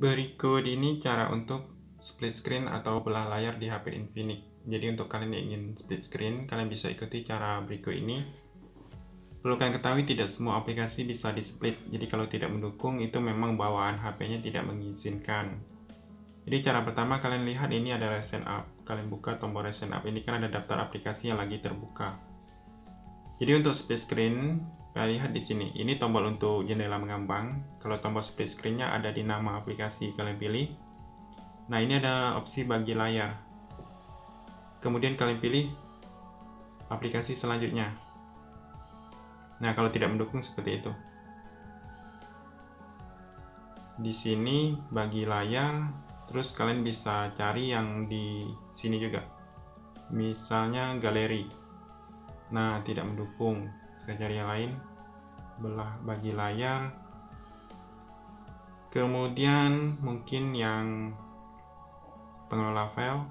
Berikut ini cara untuk split screen atau belah layar di HP Infinix. Jadi untuk kalian yang ingin split screen, kalian bisa ikuti cara berikut ini. Perlu kalian ketahui tidak semua aplikasi bisa di split. Jadi kalau tidak mendukung itu memang bawaan HP-nya tidak mengizinkan. Jadi cara pertama kalian lihat ini ada recent up. Kalian buka tombol recent up ini kan ada daftar aplikasi yang lagi terbuka. Jadi untuk split screen kita lihat di sini, ini tombol untuk jendela mengambang. Kalau tombol split screen-nya ada di nama aplikasi kalian pilih. Nah, ini ada opsi bagi layar. Kemudian kalian pilih aplikasi selanjutnya. Nah, kalau tidak mendukung seperti itu. Di sini bagi layar, terus kalian bisa cari yang di sini juga. Misalnya galeri. Nah, tidak mendukung saya cari yang lain. Belah bagi layar. Kemudian mungkin yang pengelola file.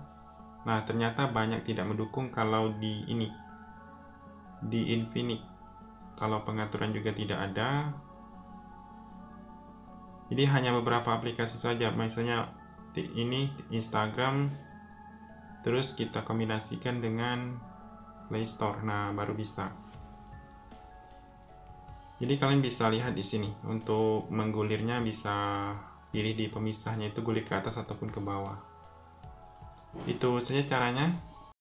Nah ternyata banyak tidak mendukung kalau di ini. Di Infinix. Kalau pengaturan juga tidak ada. Jadi hanya beberapa aplikasi saja. Misalnya ini Instagram. Terus kita kombinasikan dengan Play Store. Nah baru bisa jadi kalian bisa lihat di sini untuk menggulirnya bisa pilih di pemisahnya itu gulir ke atas ataupun ke bawah. Itu saja caranya.